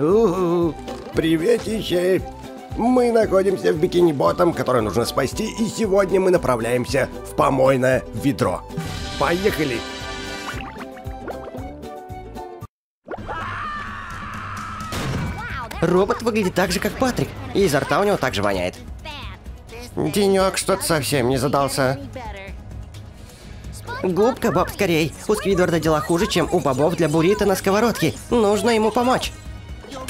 У-у, приветище! Мы находимся в бикини-ботом, который нужно спасти, и сегодня мы направляемся в помойное ведро. Поехали! Робот выглядит так же, как Патрик, и изо рта у него также воняет. Денек что-то совсем не задался. Губка, Боб, скорей. У Сквидварда дела хуже, чем у бобов для буррито на сковородке. Нужно ему помочь.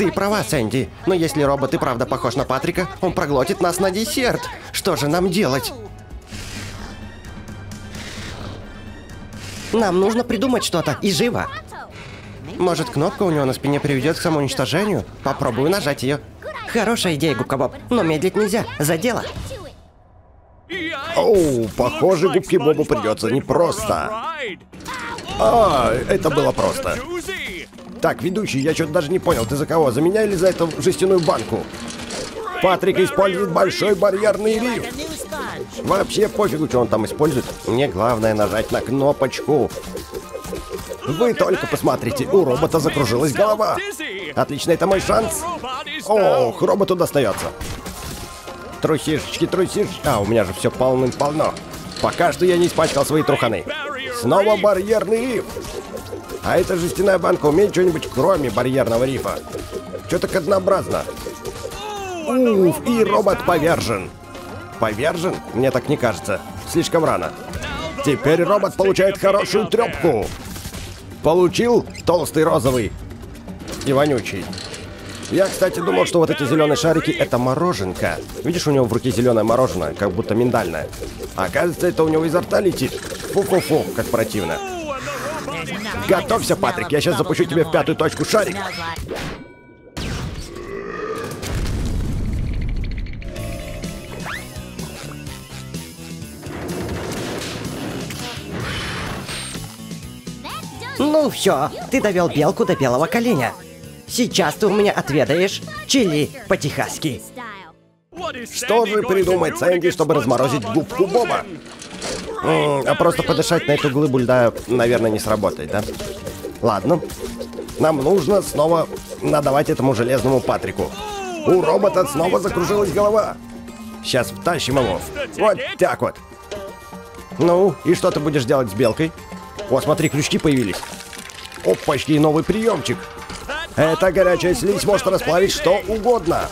Ты права, Сэнди. Но если робот и правда похож на Патрика, он проглотит нас на десерт. Что же нам делать? Нам нужно придумать что-то, и живо. Может, кнопка у него на спине приведет к самоуничтожению? Попробую нажать ее. Хорошая идея, Губка Боб. Но медлить нельзя. За дело. Оу, похоже, губки Бобу придется непросто. А, это было просто. Так, ведущий, я что-то даже не понял, ты за кого? За меня или за эту жестяную банку? Патрик использует большой барьерный риф. Вообще пофигу, что он там использует. Мне главное нажать на кнопочку. Вы только посмотрите, у робота закружилась голова. Отлично, это мой шанс. Ох, роботу достается. Трусишечки, трусишечки. А, у меня же все полным-полно. Пока что я не испачкал свои труханы. Снова барьерный риф. А эта жестяная банка умеет что-нибудь кроме барьерного рифа? Что так однообразно? Уф, и робот повержен. Повержен? Мне так не кажется. Слишком рано. Теперь робот получает хорошую трепку. Получил толстый розовый и вонючий. Я, кстати, думал, что вот эти зеленые шарики это мороженка. Видишь, у него в руке зеленое мороженое, как будто миндальное. Оказывается, это у него изо рта летит. Фу-фу-фу, как противно. Готовься, Патрик, я сейчас запущу тебе в пятую точку шарик. Ну все, ты довел белку до белого коленя. Сейчас ты у меня отведаешь чили по-техасски. Что же придумать Сэнди, чтобы разморозить губку Боба? А просто подышать на эту глыбу льда, наверное, не сработает, да? Ладно. Нам нужно снова надавать этому железному Патрику. У робота снова закружилась голова. Сейчас втащим его. Вот так вот. Ну, и что ты будешь делать с белкой? О, смотри, крючки появились. Опачки, новый приемчик. Эта горячая слизь может расплавить что угодно.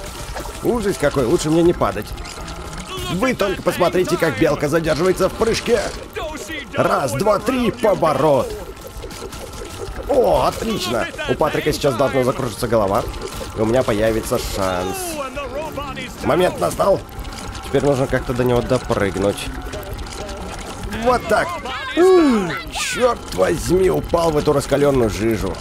Ужас какой, лучше мне не падать. Вы только посмотрите, как белка задерживается в прыжке. Раз, два, три, поворот. О, отлично. У Патрика сейчас должна закружиться голова. И у меня появится шанс. Момент настал. Теперь нужно как-то до него допрыгнуть. Вот так. Черт возьми, упал в эту раскаленную жижу.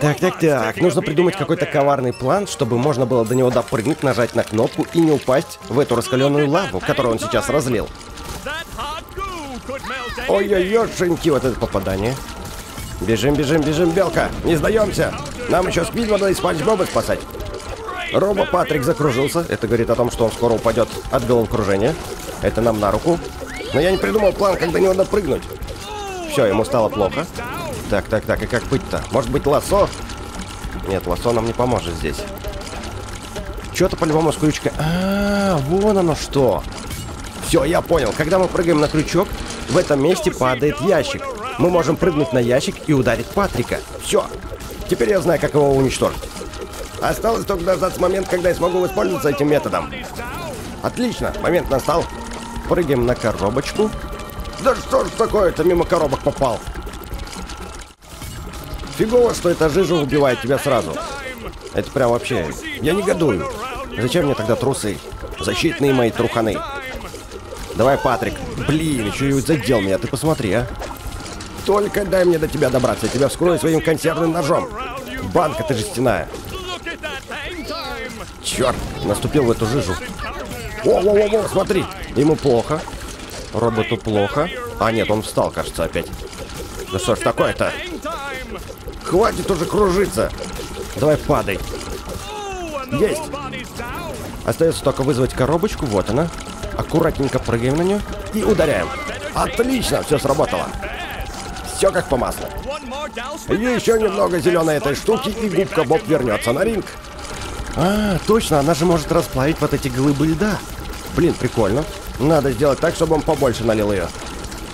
Так, так, так. Нужно придумать какой-то коварный план, чтобы можно было до него допрыгнуть, нажать на кнопку и не упасть в эту раскаленную лаву, которую он сейчас разлил. Ой-ой-ой, вот это попадание. Бежим, бежим, бежим, белка. Не сдаемся. Нам еще Сквидварда и Спанч Боба спасать. Робо Патрик закружился. Это говорит о том, что он скоро упадет от головокружения. Это нам на руку. Но я не придумал план, как до него допрыгнуть. Все, ему стало плохо. Так, так, так, и как быть-то? Может быть, лосо? Нет, лосо нам не поможет здесь. Что-то по-любому с крючкой. А, -а, -а, вон оно что. Все, я понял. Когда мы прыгаем на крючок, в этом месте падает ящик. Мы можем прыгнуть на ящик и ударить Патрика. Все. Теперь я знаю, как его уничтожить. Осталось только дождаться момента, когда я смогу воспользоваться этим методом. Отлично, момент настал. Прыгаем на коробочку. Да что ж такое-то мимо коробок попал? Фигово, что эта жижа убивает тебя сразу. Это прям вообще... Я негодую. Зачем мне тогда трусы? Защитные мои труханы. Давай, Патрик. Блин, еще и задел меня, ты посмотри, а. Только дай мне до тебя добраться, я тебя вскрою своим консервным ножом. Банка ты жестяная. Черт, наступил в эту жижу. О-о-о, смотри, ему плохо. Роботу плохо. А нет, он встал, кажется, опять. Да что ж такое-то? Хватит уже кружиться. Давай падай. Есть. Остается только вызвать коробочку. Вот она. Аккуратненько прыгаем на нее и ударяем. Отлично, все сработало. все как по маслу. Еще немного зеленой этой штуки, и губка Боб вернется на ринг. А, точно, она же может расплавить вот эти глыбы льда. Блин, прикольно. Надо сделать так, чтобы он побольше налил ее.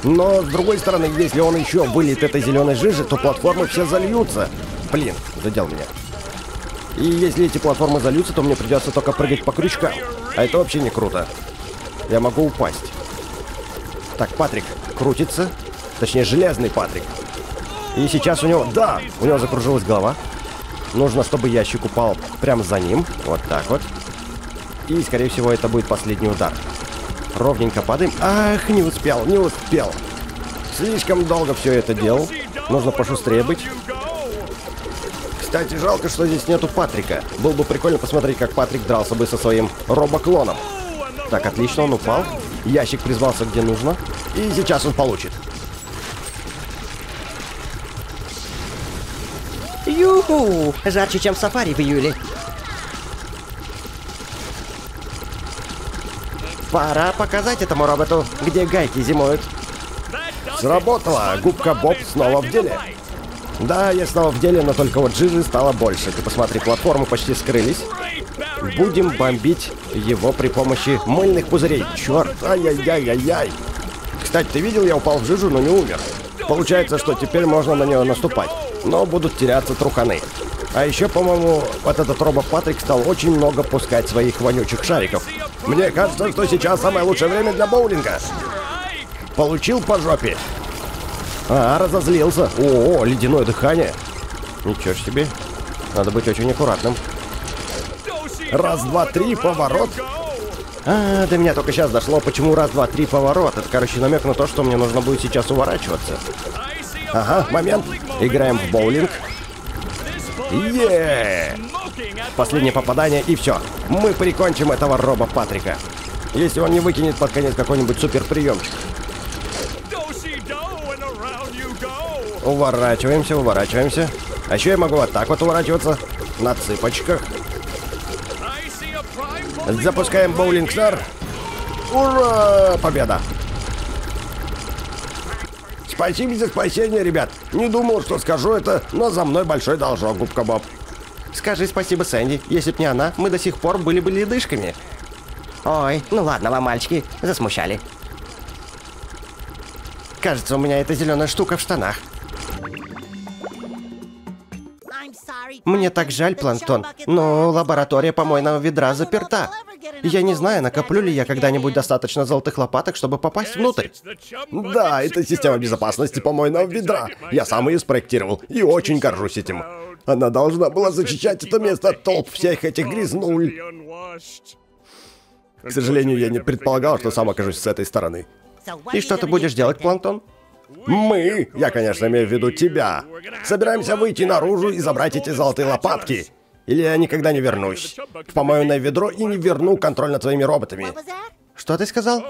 Но, с другой стороны, если он еще вылит этой зеленой жижи, то платформы все зальются. Блин, задел меня. И если эти платформы зальются, то мне придется только прыгать по крючкам. А это вообще не круто. Я могу упасть. Так, Патрик крутится. Точнее, железный Патрик. И сейчас у него... Да! У него закружилась голова. Нужно, чтобы ящик упал прямо за ним. Вот так вот. И, скорее всего, это будет последний удар. Ровненько падаем. Ах, не успел, не успел. Слишком долго все это делал. Нужно пошустрее быть. Кстати, жалко, что здесь нету Патрика. Было бы прикольно посмотреть, как Патрик дрался бы со своим робоклоном. Так, отлично, он упал. Ящик призвался где нужно. И сейчас он получит. Юху! Жарче, чем сафари в июле. Пора показать этому роботу, где гайки зимуют. Сработало! Губка Боб снова в деле. Да, я снова в деле, но только вот жижи стало больше. Ты посмотри, платформы почти скрылись. Будем бомбить его при помощи мыльных пузырей. Черт, ай-яй-яй-яй-яй. Кстати, ты видел, я упал в жижу, но не умер. Получается, что теперь можно на него наступать. Но будут теряться труханы. А еще, по-моему, вот этот робот Патрик стал очень много пускать своих вонючих шариков. Мне кажется, что сейчас самое лучшее время для боулинга. Получил по жопе. А, разозлился. О, ледяное дыхание. Ничего себе. Надо быть очень аккуратным. Раз, два, три, поворот. А, до меня только сейчас дошло, почему раз, два, три, поворот. Это, короче, намек на то, что мне нужно будет сейчас уворачиваться. Ага, момент. Играем в боулинг. Еее! Последнее попадание и все. Мы прикончим этого роба Патрика. Если он не выкинет под конец какой-нибудь супер приемчик. Уворачиваемся, уворачиваемся. А еще я могу вот так вот уворачиваться. На цыпочках. Запускаем боулинг стар. Ура! Победа! Спасибо за спасение, ребят. Не думал, что скажу это, но за мной большой должок, губка Боб. Скажи спасибо, Сэнди. Если б не она, мы до сих пор были бы ледышками. Ой, ну ладно вам, мальчики, засмущали. Кажется, у меня эта зеленая штука в штанах. Мне так жаль, Планктон, но лаборатория помойного ведра заперта. Я не знаю, накоплю ли я когда-нибудь достаточно золотых лопаток, чтобы попасть внутрь. Да, это система безопасности помойного ведра. Я сам ее спроектировал и очень горжусь этим. Она должна была защищать это место от толп всех этих грязнуль. К сожалению, я не предполагал, что сам окажусь с этой стороны. И что ты будешь делать, Планктон? Мы, я, конечно, имею в виду тебя, собираемся выйти наружу и забрать эти золотые лопатки. Или я никогда не вернусь. В помойное ведро и не верну контроль над своими роботами. Что ты сказал?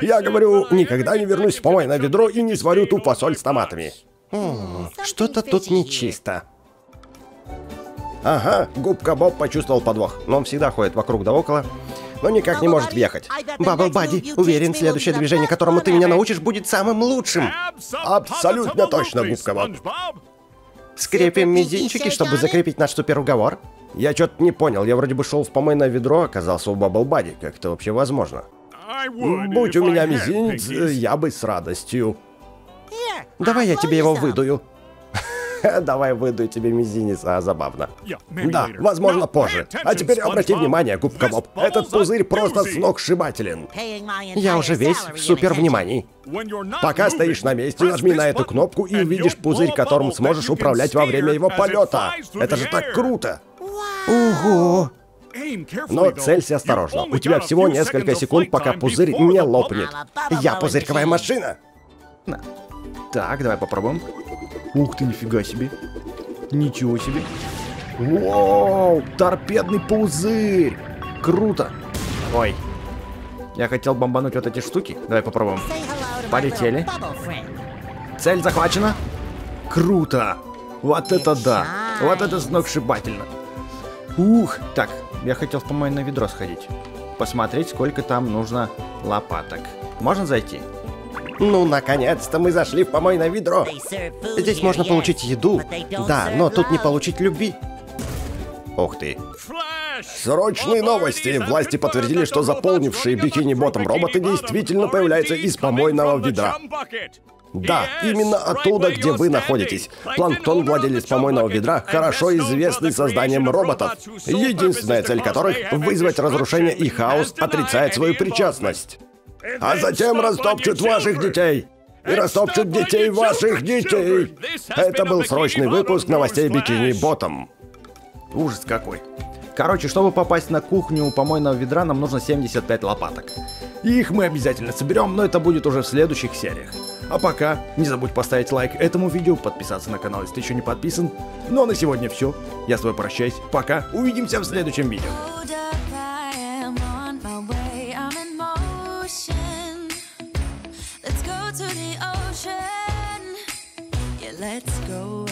Я говорю, никогда не вернусь в помойное ведро и не сварю ту фасоль с томатами. Что-то тут нечисто. Ага, губка Боб почувствовал подвох, но он всегда ходит вокруг да около, но никак не может въехать. Бабл Бадди, уверен, следующее движение, которому ты меня научишь, будет самым лучшим. Абсолютно точно, губка Боб. Скрепим мизинчики, чтобы закрепить наш суперуговор. Я что-то не понял, я вроде бы шел в помойное ведро, оказался у Бабл Бадди. Как это вообще возможно? Будь у меня мизинец, я бы с радостью. Давай я тебе его выдую. Давай выдую тебе мизинец, а забавно. Да, возможно, позже. А теперь обрати внимание, губка Боб. Этот пузырь просто сногсшибателен. Я уже весь в супер внимании. Пока стоишь на месте, нажми на эту кнопку и увидишь пузырь, которым сможешь управлять во время его полета. Это же так круто! Ого! Но целься осторожно. У тебя всего несколько секунд, пока пузырь не лопнет. Я пузырьковая машина. Так, давай попробуем. Ух ты, нифига себе. Ничего себе. Вау, торпедный пузырь. Круто. Ой. Я хотел бомбануть вот эти штуки. Давай попробуем. Полетели. Цель захвачена. Круто. Вот это да. Вот это сногсшибательно. Ух. Так, я хотел в помойное ведро сходить. Посмотреть, сколько там нужно лопаток. Можно зайти? Ну, наконец-то мы зашли в помойное ведро. Здесь можно получить еду. Да, но тут не получить любви. Ух ты. Срочные новости! Власти подтвердили, что заполнившие бикини-ботом роботы действительно появляются из помойного ведра. Да, именно оттуда, где вы находитесь. Планктон, владелец помойного ведра, хорошо известный созданием роботов, единственная цель которых — вызвать разрушение и хаос, отрицает свою причастность. А затем растопчут ваших детей! И растопчут детей ваших детей! Это был срочный выпуск новостей Бикини Ботом. Ужас какой. Короче, чтобы попасть на кухню помойного ведра, нам нужно 75 лопаток. Их мы обязательно соберем, но это будет уже в следующих сериях. А пока, не забудь поставить лайк этому видео, подписаться на канал, если ты еще не подписан. Ну а на сегодня все. Я с тобой прощаюсь. Пока. Увидимся в следующем видео. Let's go